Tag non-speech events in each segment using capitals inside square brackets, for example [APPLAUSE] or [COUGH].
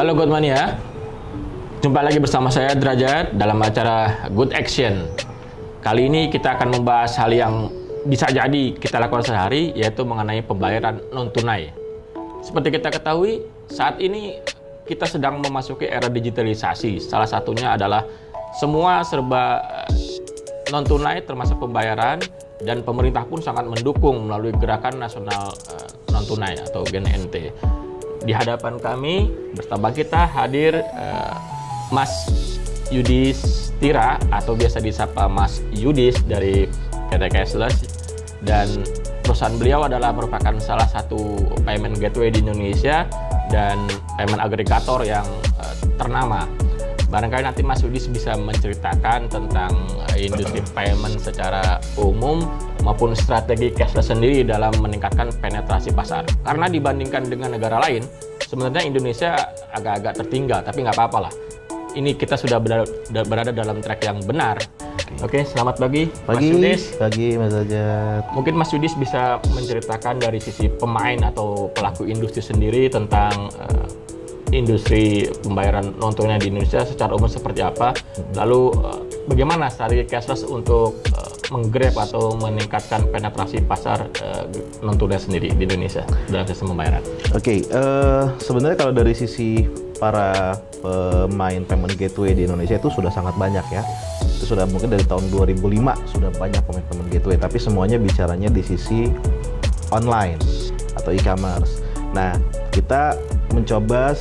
Halo Godmania, jumpa lagi bersama saya Derajat dalam acara Good Action. Kali ini kita akan membahas hal yang bisa jadi kita lakukan sehari, yaitu mengenai pembayaran non-tunai. Seperti kita ketahui, saat ini kita sedang memasuki era digitalisasi. Salah satunya adalah semua serba non-tunai termasuk pembayaran dan pemerintah pun sangat mendukung melalui Gerakan Nasional uh, Non-Tunai atau GNNT. Di hadapan kami bersama kita hadir uh, Mas Yudis Tira atau biasa disapa Mas Yudis dari PT Cashless. Dan perusahaan beliau adalah merupakan salah satu payment gateway di Indonesia dan payment aggregator yang uh, ternama. Barangkali nanti Mas Yudis bisa menceritakan tentang eh, industri payment secara umum maupun strategi cashless sendiri dalam meningkatkan penetrasi pasar. Karena dibandingkan dengan negara lain, sebenarnya Indonesia agak-agak tertinggal, tapi nggak apa-apa lah. Ini kita sudah berada, dalam track yang benar. Oke, selamat pagi, pagi Mas Yudis. Pagi, Mas Ajat. Mungkin Mas Yudis bisa menceritakan dari sisi pemain atau pelaku industri sendiri tentang uh, industri pembayaran non tunai di Indonesia secara umum seperti apa? Lalu uh, bagaimana strategi cashless untuk uh, menggrab atau meningkatkan penetrasi pasar uh, non tunai sendiri di Indonesia dalam sistem pembayaran? Oke, okay, uh, sebenarnya kalau dari sisi para pemain payment gateway di Indonesia itu sudah sangat banyak ya. Itu sudah mungkin dari tahun 2005 sudah banyak pemain payment gateway, tapi semuanya bicaranya di sisi online atau e-commerce. Nah, kita mencoba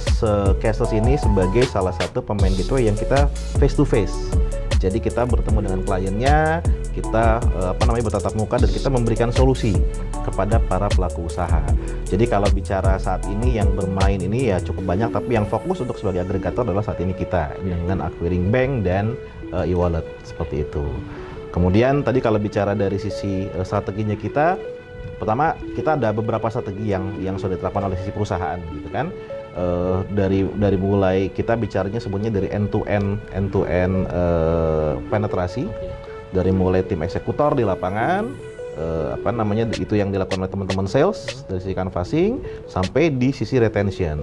cashless ini sebagai salah satu pemain gateway yang kita face to face. Jadi kita bertemu dengan kliennya, kita eh, apa namanya bertatap muka dan kita memberikan solusi kepada para pelaku usaha. Jadi kalau bicara saat ini yang bermain ini ya cukup banyak, tapi yang fokus untuk sebagai agregator adalah saat ini kita dengan acquiring bank dan uh, e-wallet seperti itu. Kemudian tadi kalau bicara dari sisi uh, strateginya kita, pertama kita ada beberapa strategi yang yang sudah diterapkan oleh sisi perusahaan gitu kan uh, dari dari mulai kita bicaranya sebenarnya dari end to end end to end uh, penetrasi. Dari mulai tim eksekutor di lapangan uh, apa namanya itu yang dilakukan oleh teman-teman sales dari sisi canvassing sampai di sisi retention.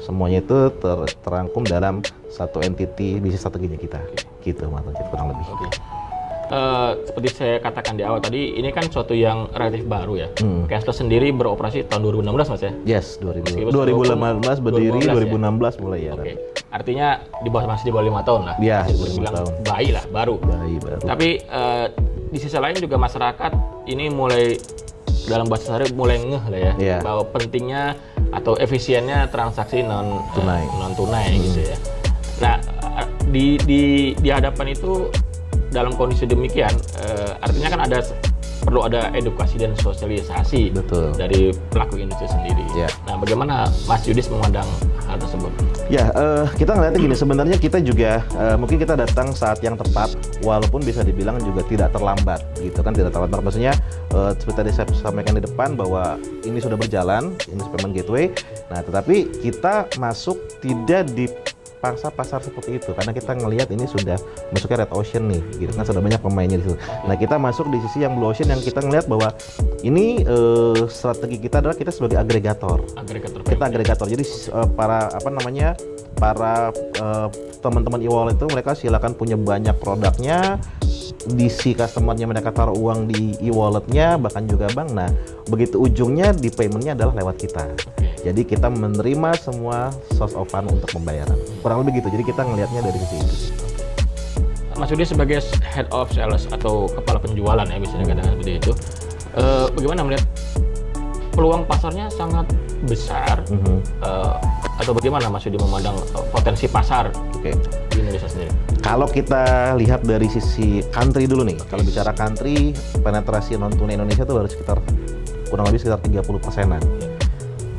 Semuanya itu ter, terangkum dalam satu entity bisnis strateginya kita. Gitu maksudnya kurang lebih. Okay uh, seperti saya katakan di awal tadi, ini kan suatu yang relatif baru ya. Hmm. Cashless sendiri beroperasi tahun 2016 mas ya? Yes, 2000, 2015 berdiri, 2016 ya? mulai ya. Oke, okay. artinya di bawah masih di bawah lima tahun lah. Iya, lima tahun. Bayi lah, baru. Bayi baru. Tapi uh, di sisi lain juga masyarakat ini mulai dalam bahasa sehari mulai ngeh lah ya yeah. bahwa pentingnya atau efisiennya transaksi non tunai uh, non tunai hmm. gitu ya. Nah di di di hadapan itu dalam kondisi demikian uh, artinya kan ada perlu ada edukasi dan sosialisasi Betul. dari pelaku industri sendiri. Ya. Nah, bagaimana Mas Yudis memandang hal tersebut? Ya, uh, kita ngeliatnya gini, sebenarnya kita juga uh, mungkin kita datang saat yang tepat, walaupun bisa dibilang juga tidak terlambat, gitu kan, tidak terlambat. Maksudnya uh, seperti tadi saya sampaikan di depan bahwa ini sudah berjalan, ini payment gateway. Nah, tetapi kita masuk tidak di pangsa pasar seperti itu karena kita ngelihat ini sudah masuknya red ocean nih gitu kan sudah banyak pemainnya di situ. Nah kita masuk di sisi yang blue ocean yang kita ngelihat bahwa ini uh, strategi kita adalah kita sebagai agregator. Agregator. Kita agregator. Jadi uh, para apa namanya para uh, teman-teman e-wallet itu mereka silakan punya banyak produknya di si customernya mereka taruh uang di e-walletnya bahkan juga bank nah begitu ujungnya di paymentnya adalah lewat kita jadi kita menerima semua source of fund untuk pembayaran kurang lebih gitu jadi kita ngelihatnya dari sisi itu Mas Yudi sebagai head of sales atau kepala penjualan ya bisa dikatakan seperti itu uh, bagaimana melihat peluang pasarnya sangat besar mm -hmm. uh, atau bagaimana Mas Yudi memandang potensi pasar okay. di Indonesia sendiri? Kalau kita lihat dari sisi country dulu nih, kalau bicara country, penetrasi non tunai Indonesia itu baru sekitar kurang lebih sekitar 30 persenan. Yeah.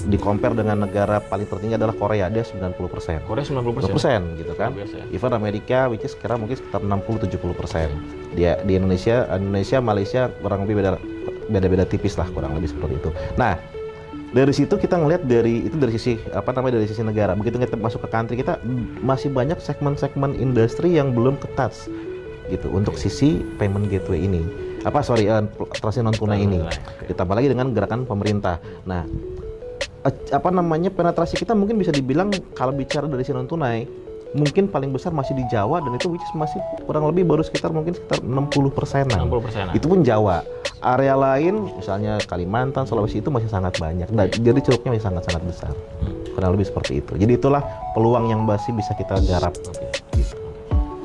Di compare dengan negara paling tertinggi adalah Korea, dia 90 persen. Korea 90 persen? gitu kan. Biasa, ya. Even Amerika, which is sekarang mungkin sekitar 60-70 persen. Dia di Indonesia, Indonesia, Malaysia kurang lebih beda beda-beda tipis lah kurang lebih seperti itu. Nah, dari situ kita ngelihat dari itu dari sisi apa namanya dari sisi negara. Begitu kita masuk ke country kita masih banyak segmen-segmen industri yang belum ketat gitu untuk sisi payment gateway ini. Apa sorry uh, transaksi non tunai ini ditambah lagi dengan gerakan pemerintah. Nah eh, apa namanya penetrasi kita mungkin bisa dibilang kalau bicara dari si non tunai mungkin paling besar masih di Jawa dan itu which is masih kurang lebih baru sekitar mungkin sekitar 60 persenan. 60 persenan. Itu pun Jawa. Area lain misalnya Kalimantan, Sulawesi itu masih sangat banyak. Nah, jadi curugnya masih sangat-sangat besar. Kurang lebih seperti itu. Jadi itulah peluang yang masih bisa kita garap. Gitu.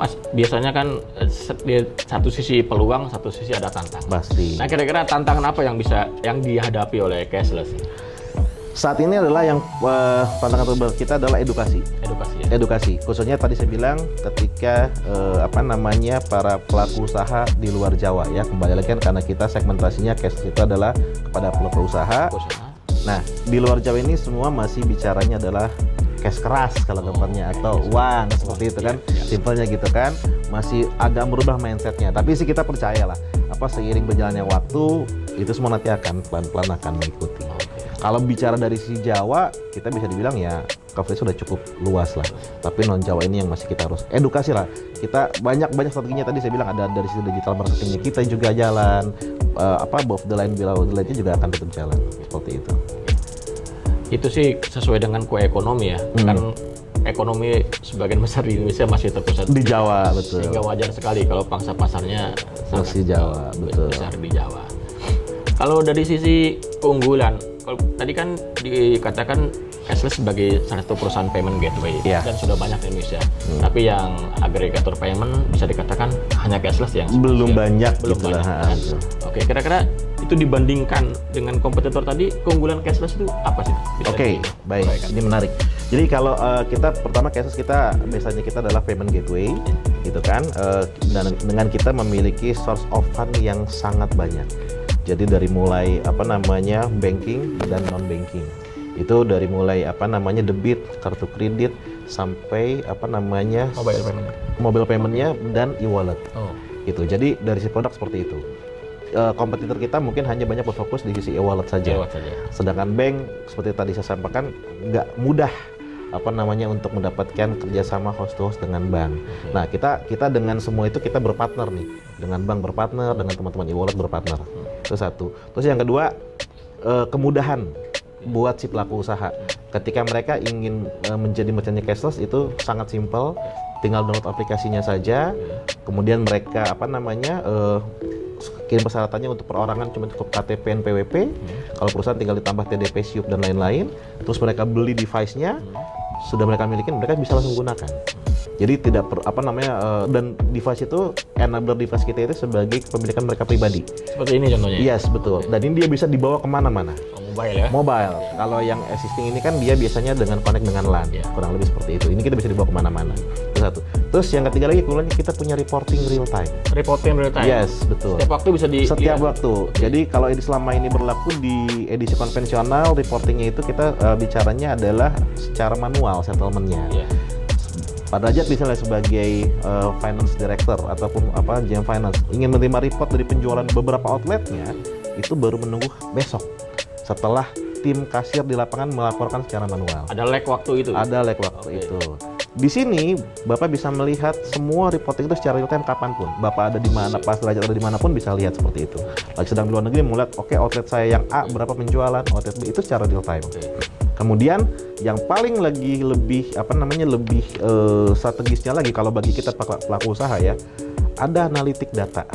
Mas, biasanya kan eh, di satu sisi peluang, satu sisi ada tantangan. Pasti. Nah, kira-kira tantangan apa yang bisa yang dihadapi oleh cashless? Saat ini adalah yang eh, tantangan terberat kita adalah edukasi. Edukasi ya. edukasi. Khususnya tadi saya bilang ketika eh, apa namanya para pelaku usaha di luar Jawa ya. Kembali lagi kan karena kita segmentasinya cash itu adalah kepada pelaku usaha. Usaha. nah di luar Jawa ini semua masih bicaranya adalah cash keras kalau gambarnya atau uang seperti itu kan. Simpelnya gitu kan. Masih agak merubah mindsetnya. Tapi sih kita percaya lah apa seiring berjalannya waktu itu semua nanti akan pelan-pelan akan mengikuti kalau bicara dari sisi Jawa, kita bisa dibilang ya coverage sudah cukup luas lah. Tapi non Jawa ini yang masih kita harus edukasi lah. Kita banyak banyak strateginya tadi saya bilang ada dari sisi digital marketingnya kita juga jalan. Eh, apa above the line below the line juga akan tetap jalan seperti itu. Itu sih sesuai dengan kue ekonomi ya. Hmm. Kan ekonomi sebagian besar di Indonesia masih terpusat Di Jawa betul. sehingga wajar sekali kalau pangsa pasarnya Masih Jawa, betul. besar di Jawa. Kalau dari sisi keunggulan, kalau tadi kan dikatakan cashless sebagai salah satu perusahaan payment gateway Iya. dan sudah banyak di Indonesia. Tapi yang agregator payment bisa dikatakan hanya cashless yang Belum banyak belum gitu banyak. lah, kan? betul. Oke, kira-kira itu dibandingkan dengan kompetitor tadi, keunggulan cashless itu apa sih? Oke, baik. Ini menarik. Jadi kalau eh, kita pertama cases kita biasanya kita adalah payment gateway, gitu kan. Eh, dan dengan kita memiliki source of fund yang sangat banyak. Jadi dari mulai apa namanya banking dan non banking. Itu dari mulai apa namanya debit, kartu kredit sampai apa namanya Mobile payment. mobile paymentnya dan e-wallet Oh, gitu. Jadi dari si produk seperti itu. Eh, kompetitor kita mungkin hanya banyak berfokus di sisi e-wallet saja. lewat saja. Sedangkan bank seperti tadi saya sampaikan nggak mudah apa namanya untuk mendapatkan kerjasama host to host dengan bank. Nah kita kita dengan semua itu kita berpartner nih dengan bank berpartner dengan teman-teman e-wallet berpartner. Itu satu. Terus yang kedua eh, kemudahan buat si pelaku usaha. Ketika mereka ingin eh, menjadi merchantnya cashless itu sangat simpel, tinggal download aplikasinya saja. Kemudian mereka apa namanya eh, kirim persyaratannya untuk perorangan cuma cukup KTP NPWP. Kalau perusahaan tinggal ditambah TDP, SIUP dan lain-lain. Terus mereka beli device-nya, sudah mereka miliki, mereka bisa langsung gunakan. Jadi tidak per, apa namanya eh, dan device itu enabler device kita itu sebagai kepemilikan mereka pribadi. Seperti ini contohnya. Yes betul. Dan ini dia bisa dibawa ke mana-mana. Oh, mobile ya. Mobile. Kalau yang existing ini kan dia biasanya dengan connect dengan LAN, Iya. kurang lebih seperti itu. Ini kita bisa dibawa ke mana-mana. Itu satu. Terus yang ketiga lagi keunggulannya kita punya reporting real time. Reporting real time. Yes betul. Setiap waktu bisa di Setiap waktu. Jadi kalau ini selama ini berlaku di edisi konvensional, reportingnya itu kita eh, bicaranya adalah secara manual settlementnya. Iya. Pada derajat misalnya sebagai eh, finance director ataupun apa GM finance ingin menerima report dari penjualan beberapa outletnya, itu baru menunggu besok setelah tim kasir di lapangan melaporkan secara manual. Ada lag waktu itu. Ada lag waktu Oke. itu. Di sini Bapak bisa melihat semua reporting itu secara real time kapan pun. Bapak ada di mana, pas derajat ada di mana pun bisa lihat seperti itu. Lagi sedang di luar negeri melihat, oke outlet saya yang A berapa penjualan, outlet B itu secara real time. Oke. Kemudian yang paling lagi lebih apa namanya lebih eh, strategisnya lagi kalau bagi kita pelaku usaha ya, ada analitik data.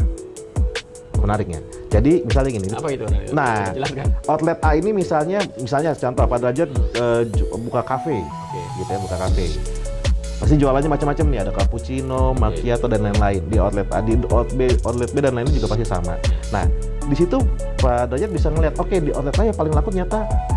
Menariknya. Jadi misalnya gini, Apa itu? Nah, jelaskan. outlet A ini misalnya misalnya contoh pada derajat eh, ju- buka kafe Oke. gitu ya buka kafe pasti jualannya macam-macam nih ada cappuccino, macchiato dan lain-lain di outlet A di outlet B, outlet B dan lainnya juga pasti sama. Nah di situ Pak Derajat bisa ngeliat oke di outlet A yang paling laku nyata capu-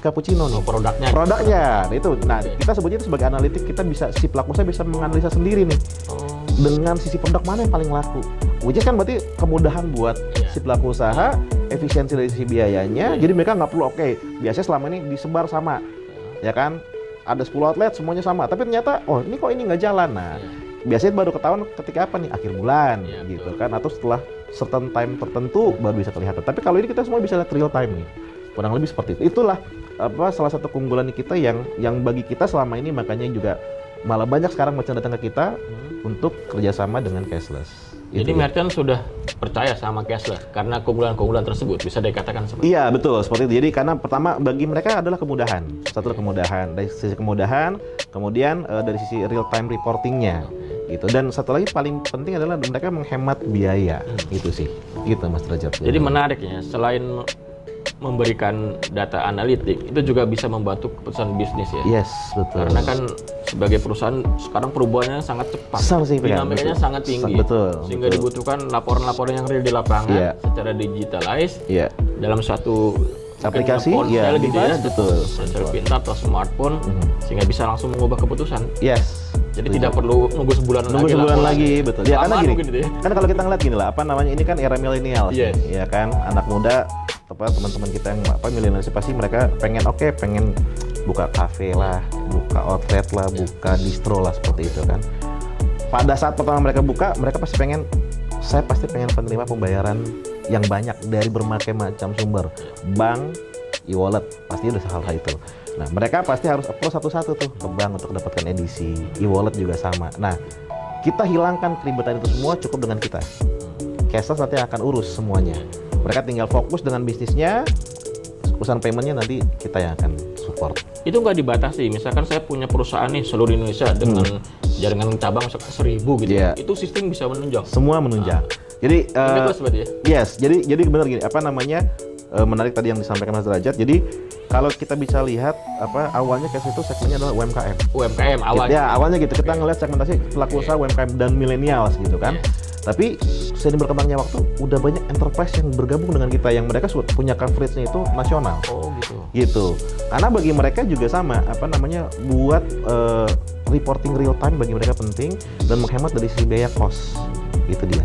cappuccino nih Oh, produknya. produknya Nah, itu nah kita sebutnya itu sebagai analitik kita bisa si pelaku usaha bisa menganalisa sendiri nih Oh, dengan sisi produk mana yang paling laku. Which is kan berarti kemudahan buat Iya. si pelaku usaha, efisiensi dari sisi biayanya. Jadi mereka nggak perlu oke, biasanya selama ini disebar sama, ya kan? Ada 10 outlet semuanya sama, tapi ternyata oh ini kok ini nggak jalan. Nah, biasanya baru ketahuan ketika apa nih akhir bulan Iya, gitu kan atau setelah certain time tertentu baru bisa kelihatan. Tapi kalau ini kita semua bisa lihat real time nih. Kurang lebih seperti itu. Itulah apa salah satu keunggulan kita yang yang bagi kita selama ini makanya juga malah banyak sekarang merchant datang ke kita untuk kerjasama dengan cashless. Jadi Itu merchant sudah percaya sama cashless karena keunggulan-keunggulan tersebut bisa dikatakan seperti Iya betul seperti itu. Jadi karena pertama bagi mereka adalah kemudahan. Satu kemudahan dari sisi kemudahan, kemudian eh, dari sisi real time reportingnya gitu. Dan satu lagi paling penting adalah mereka menghemat biaya. Itu sih. Gitu Mas Derajat. Jadi menarik ya, selain memberikan data analitik, itu juga bisa membantu keputusan bisnis ya. Yes betul. Karena kan sebagai perusahaan sekarang perubahannya sangat cepat, Sangat dinamikanya betul. sangat tinggi, betul, sehingga betul. dibutuhkan laporan-laporan yang real di lapangan Iya. secara digitalized Iya. dalam suatu Aplikasi, iya, gitu ya, betul, betul. pintar atau smartphone, Mhm. sehingga bisa langsung mengubah keputusan. Yes. Jadi tidak perlu nunggu sebulan nunggu lagi. sebulan laporan. lagi betul ya karena gini gitu ya. kan kalau kita ngeliat gini lah apa namanya ini kan era milenial Yes. ya kan anak muda apa teman-teman kita yang apa milenial pasti mereka pengen oke pengen buka kafe lah buka outlet lah buka distro lah seperti itu kan pada saat pertama mereka buka mereka pasti pengen saya pasti pengen penerima pembayaran yang banyak dari berbagai macam sumber bank e-wallet pasti ada hal-hal itu nah mereka pasti harus approve satu-satu tuh ke bank untuk dapatkan edisi e-wallet juga sama nah kita hilangkan keribetan itu semua cukup dengan kita cashless nanti akan urus semuanya mereka tinggal fokus dengan bisnisnya urusan paymentnya nanti kita yang akan support Itu nggak dibatasi. Misalkan saya punya perusahaan nih seluruh Indonesia dengan jaringan cabang misalkan seribu gitu, Hmm. Iya. ya. itu sistem bisa menunjang. semua menunjang jadi eh, Limitless berarti ya. Yes, jadi jadi benar gini, apa namanya eh, menarik tadi yang disampaikan Mas Derajat. Jadi kalau kita bisa lihat apa awalnya case itu segmennya adalah UMKM. UMKM awalnya. Ya awalnya gitu kita ngelihat segmentasi pelaku usaha UMKM dan milenials gitu kan. Tapi seiring berkembangnya waktu udah banyak enterprise yang bergabung dengan kita yang mereka punya coverage-nya itu nasional Oh gitu. gitu. Karena bagi mereka juga sama apa namanya buat eh, reporting real time bagi mereka penting dan menghemat dari sisi biaya cost. Itu dia.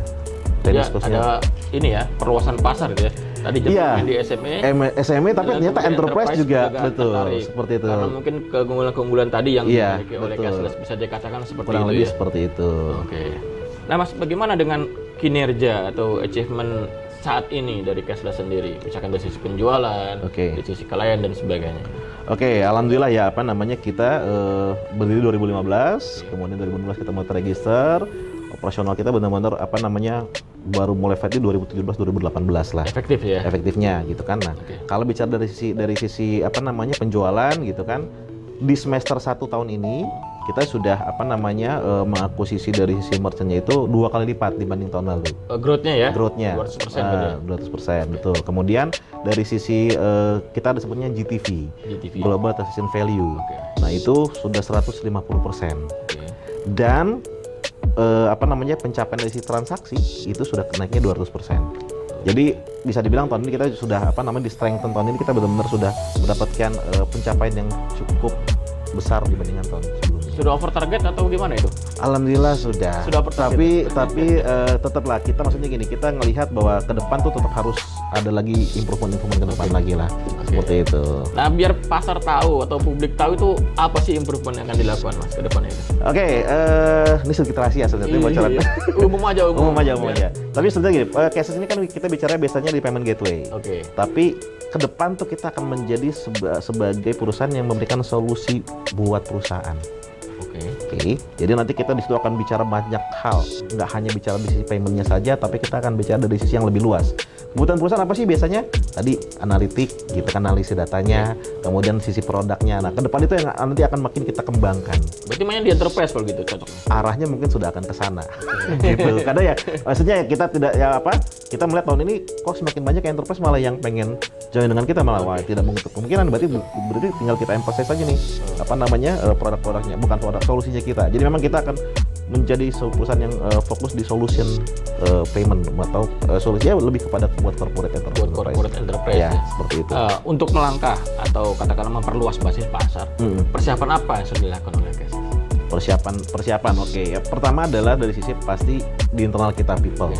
Cost-nya. ada ini ya perluasan pasar gitu ya. Tadi Iya. di SME. M- SME tapi dan ternyata enterprise, juga, betul tertarik. seperti itu Karena mungkin keunggulan-keunggulan tadi yang Iya, dimiliki oleh cashless bisa dikatakan seperti kurang itu lebih ya. seperti itu Oke. Nah, Mas, bagaimana dengan kinerja atau achievement saat ini dari cashless sendiri? Misalkan dari sisi penjualan, Oke. dari sisi klien dan sebagainya. Oke, alhamdulillah ya apa namanya kita eh, berdiri 2015, kemudian 2016 kita mulai terregister, operasional kita benar-benar apa namanya baru mulai fight di 2017 2018 lah. Efektif ya. efektifnya gitu kan. Nah, Oke. kalau bicara dari sisi dari sisi apa namanya penjualan gitu kan, di semester satu tahun ini kita sudah apa namanya eh, mengakuisisi dari sisi merchantnya itu dua kali lipat dibanding tahun lalu. Eh, growth-nya ya. Growth-nya 200% berarti ya. eh, 200% betul. Kemudian dari sisi eh, kita ada sebutnya GTV, GTV. Global Transaction Value. Oke. Nah, itu sudah 150%. Oke. Dan eh, apa namanya pencapaian dari sisi transaksi itu sudah naiknya 200%. Jadi bisa dibilang tahun ini kita sudah apa namanya di strengthen tahun ini kita benar-benar sudah mendapatkan eh, pencapaian yang cukup besar dibandingkan tahun sebelumnya. Sudah over target atau gimana itu? Alhamdulillah sudah. Sudah over target. Tapi tapi eh, tetaplah kita maksudnya gini kita ngelihat bahwa ke depan tuh tetap harus ada lagi improvement-improvement ke depan lagi lah. Seperti itu. Nah, biar pasar tahu atau publik tahu itu apa sih improvement yang akan dilakukan Mas ke depannya itu? Oke, eh ini sedikit rahasia sebenarnya bocoran. Iya. umum aja, umum. umum aja, umum aja. Tapi sebenarnya gini, eh, cases ini kan kita bicara biasanya di payment gateway. Oke. Tapi ke depan tuh kita akan menjadi seba- sebagai perusahaan yang memberikan solusi buat perusahaan. Oke. Oke, jadi nanti kita di situ akan bicara banyak hal, nggak hanya bicara di sisi paymentnya saja, tapi kita akan bicara dari sisi yang lebih luas. Kebutuhan perusahaan apa sih biasanya? Tadi analitik, gitu kan analisis datanya, kemudian sisi produknya. Nah, ke depan itu yang nanti akan makin kita kembangkan. Berarti mainnya di enterprise kalau gitu cocok. Arahnya mungkin sudah akan ke sana, [LAUGHS] gitu. Karena ya, maksudnya ya kita tidak ya apa? Kita melihat tahun ini kok semakin banyak enterprise malah yang pengen join dengan kita malah wah, tidak menutup kemungkinan. Berarti berarti tinggal kita emphasize aja nih apa namanya eh, produk-produknya, bukan produk solusinya kita. Jadi memang kita akan menjadi perusahaan yang eh, fokus di solution eh, payment atau eh, solusinya lebih kepada buat corporate enterprise. Buat corporate enterprise. Ya, ya. seperti itu. Eh, untuk melangkah atau katakanlah memperluas basis pasar, Mm-mm. persiapan apa yang sudah dilakukan oleh Kes? persiapan persiapan oke ya pertama adalah dari sisi pasti di internal kita people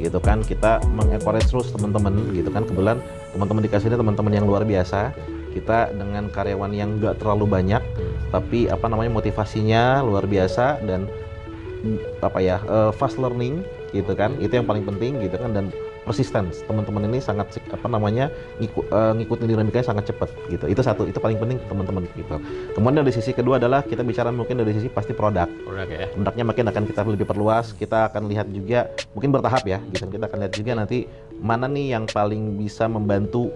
gitu kan kita mengencourage terus teman-teman gitu kan kebetulan teman-teman di kasirnya teman-teman yang luar biasa kita dengan karyawan yang nggak terlalu banyak tapi apa namanya motivasinya luar biasa dan apa ya eh, fast learning gitu kan itu yang paling penting gitu kan dan persisten. Teman-teman ini sangat apa namanya ngiku, eh, ngikutin dinamikanya sangat cepat gitu. Itu satu, itu paling penting teman-teman gitu. Kemudian dari sisi kedua adalah kita bicara mungkin dari sisi pasti produk. Produk ya. Produknya makin akan kita lebih perluas. Kita akan lihat juga mungkin bertahap ya, gitu. Kita akan lihat juga nanti mana nih yang paling bisa membantu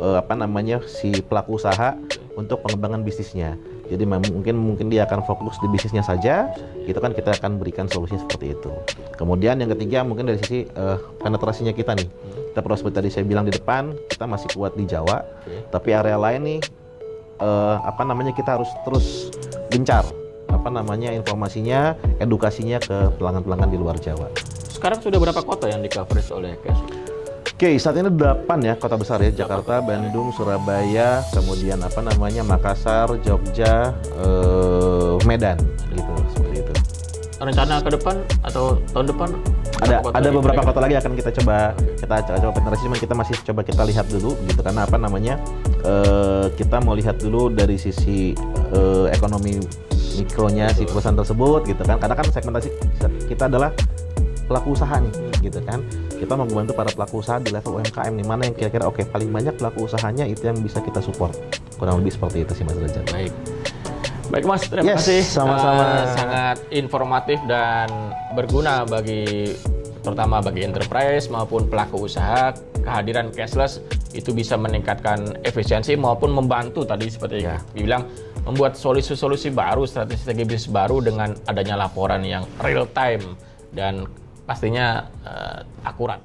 eh, apa namanya si pelaku usaha untuk pengembangan bisnisnya. Jadi mungkin mungkin dia akan fokus di bisnisnya saja, gitu kan kita akan berikan solusi seperti itu. Kemudian yang ketiga mungkin dari sisi eh, penetrasinya kita nih. Kita perlu seperti tadi saya bilang di depan, kita masih kuat di Jawa, Oke. tapi area lain nih eh, apa namanya kita harus terus gencar apa namanya informasinya, edukasinya ke pelanggan-pelanggan di luar Jawa. Sekarang sudah berapa kota yang di coverage oleh Cash? Oke, saat ini delapan ya kota besar ya, Jakarta, Bandung, Surabaya, kemudian apa namanya Makassar, Jogja, eh, Medan, gitu seperti itu. Rencana ke depan atau tahun depan? Ada ada beberapa kota lagi akan kita coba kita coba, coba penetrasi, cuman kita masih coba kita lihat dulu gitu karena apa namanya eh, kita mau lihat dulu dari sisi eh, ekonomi mikronya si perusahaan tersebut gitu kan, karena kan segmentasi kita adalah pelaku usaha nih gitu kan kita mau membantu para pelaku usaha di level UMKM nih mana yang kira-kira oke paling banyak pelaku usahanya itu yang bisa kita support kurang lebih seperti itu sih mas Derajat Baik. Baik Mas, terima Yes, kasih. sama-sama. Eh, sangat informatif dan berguna bagi terutama bagi enterprise maupun pelaku usaha kehadiran cashless itu bisa meningkatkan efisiensi maupun membantu tadi seperti Ya. dibilang membuat solusi-solusi baru strategi bisnis baru dengan adanya laporan yang real time dan pastinya eh, akurat.